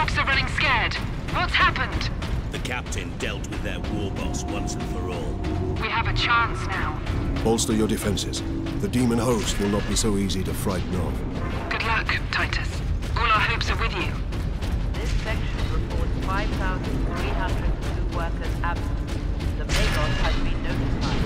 Orks are running scared. What's happened? The captain dealt with their war boss once and for all. We have a chance now. Bolster your defenses. The demon host will not be so easy to frighten off. Good luck, Titus. All our hopes are with you. This section reports 5,302 workers absent. The Magos has been notified.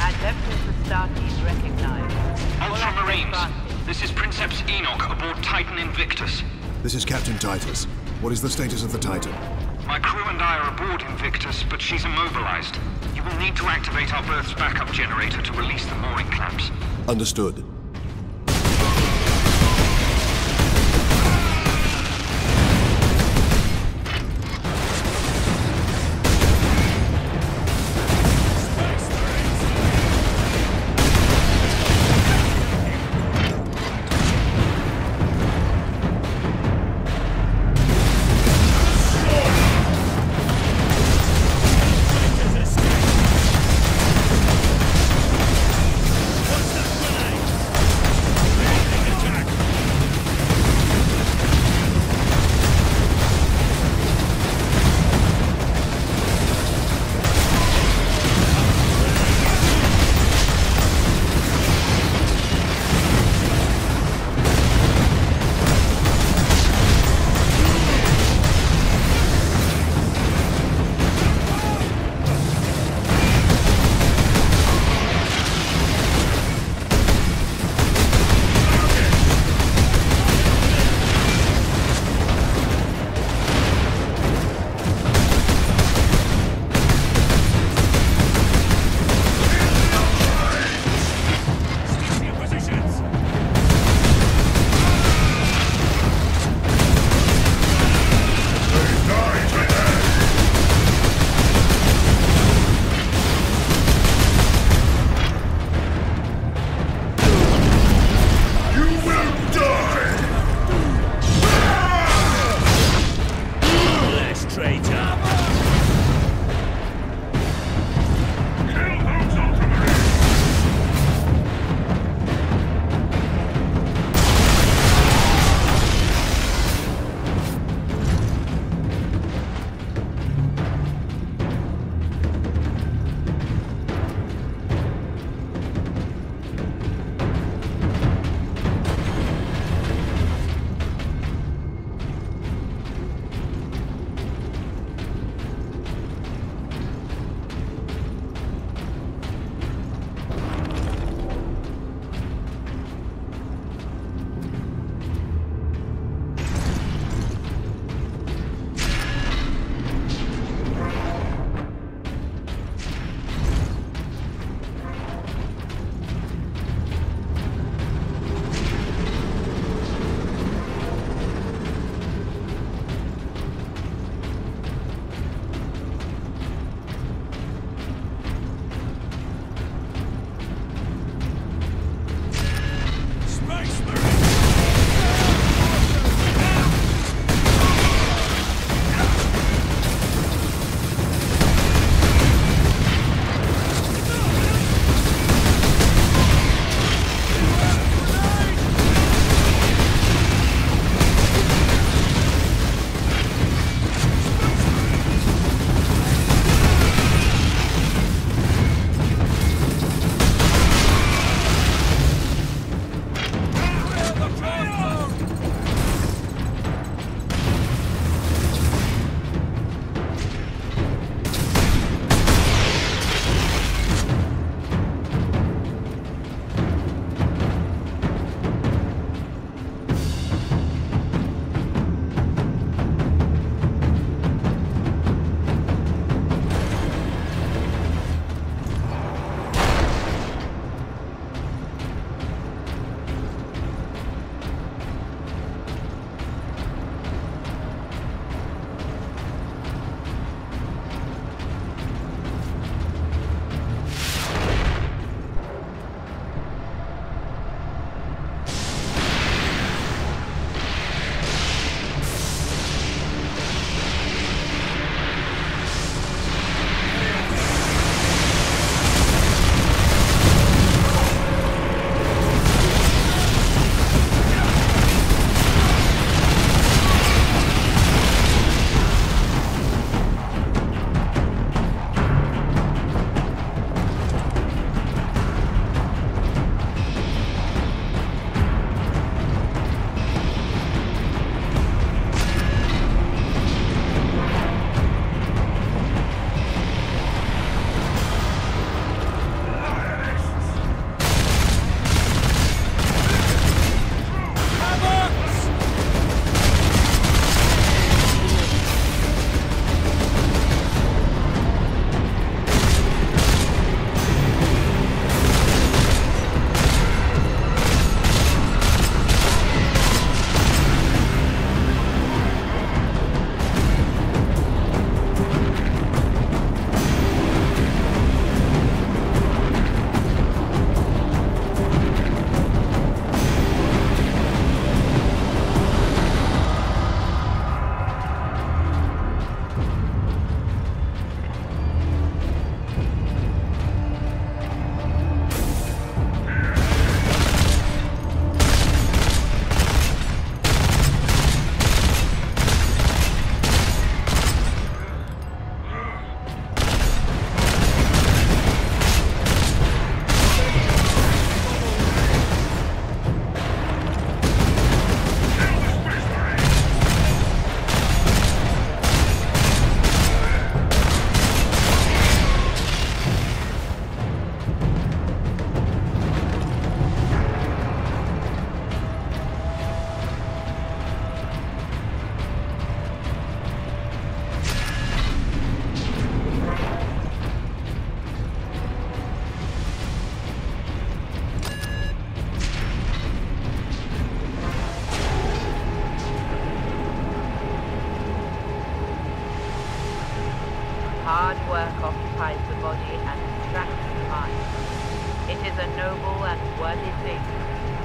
Adeptus Astartes recognized. Ultramarines, this is Princeps Enoch aboard Titan Invictus. This is Captain Titus. What is the status of the Titan? My crew and I are aboard Invictus, but she's immobilized. You will need to activate our berth's backup generator to release the mooring clamps. Understood. work occupies the body and distracts the mind. It is a noble and worthy thing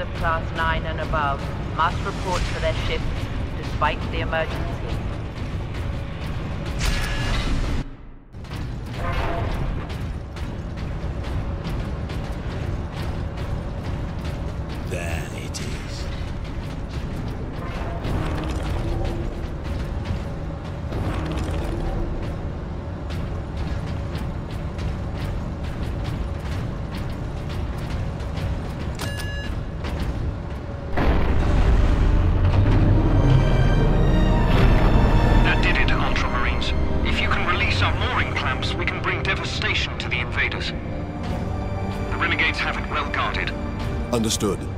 of Class 9 and above must report for their shifts despite the emergency. Understood.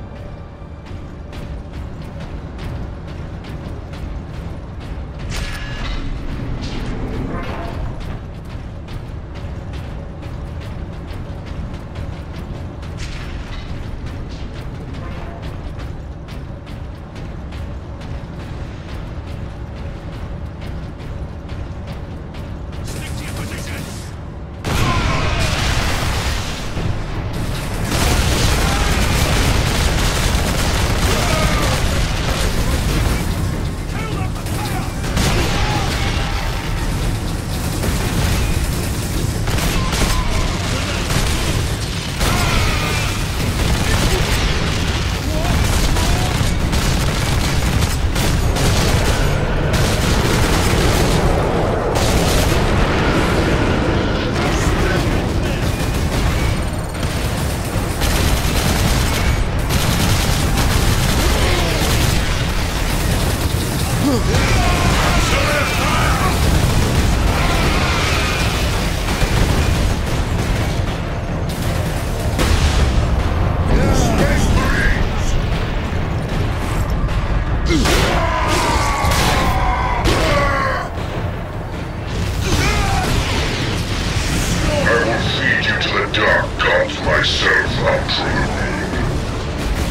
Dark gods myself, Ultramarine.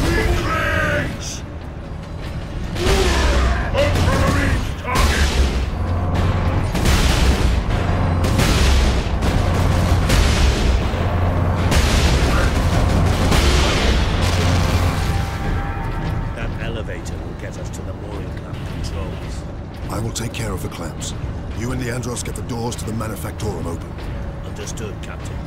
Weaklings! Ultramarine's target! That elevator will get us to the mooring clamp controls. I will take care of the clamps. You and Leandros get the doors to the Manufactorum open. Understood, Captain.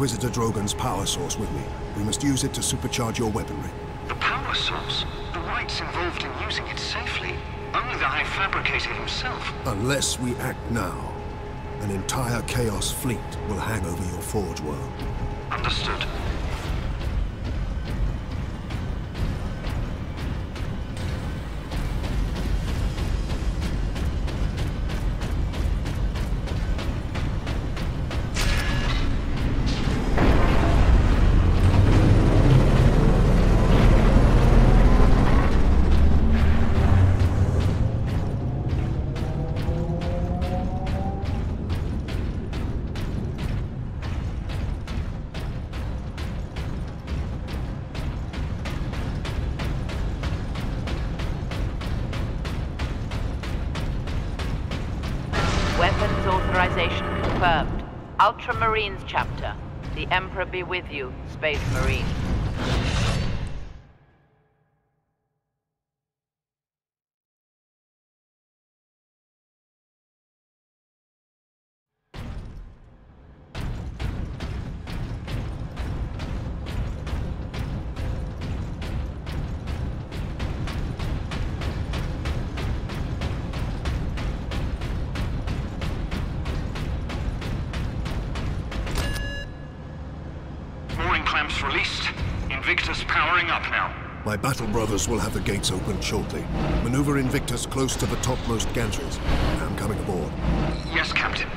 Inquisitor Drogan's power source with me. We must use it to supercharge your weaponry. The power source? The rites involved in using it safely? Only the High Fabricator himself. Unless we act now, an entire Chaos fleet will hang over your forge world. Understood. Be with you, Space Marine. Powering up now. My battle brothers will have the gates opened shortly. Maneuver Invictus close to the topmost gantries. I'm coming aboard. Yes, Captain.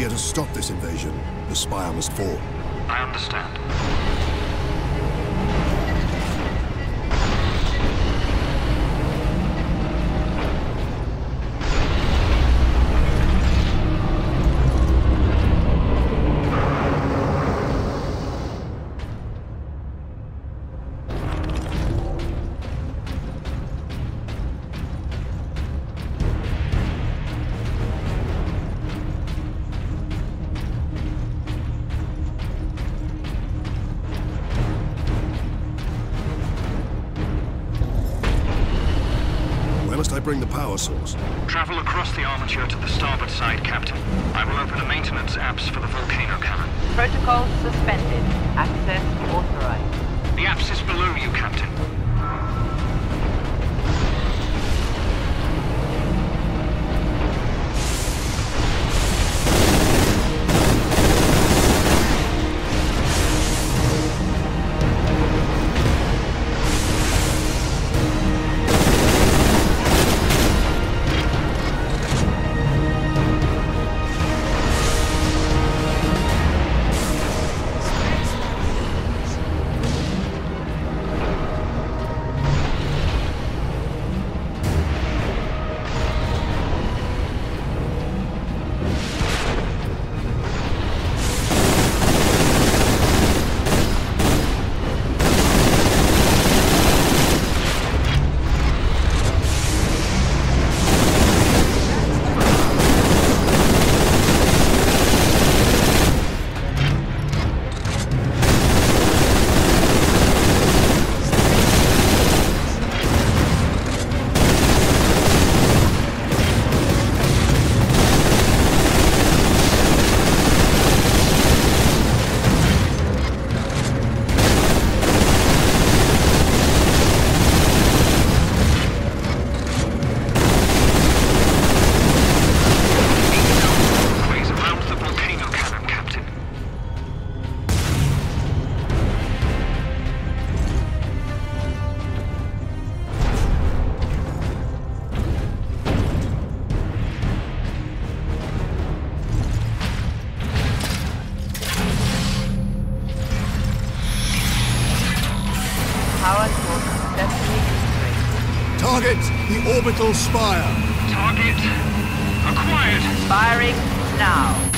We are to stop this invasion, the spire must fall. I understand. Source? Travel across the armature to the starboard side, Captain. I will open a maintenance apps for the volcano cannon. Protocol suspended. Access authorized. The apps is below you, Captain. Orbital spire! Target acquired. Firing now.